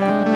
Mm-hmm.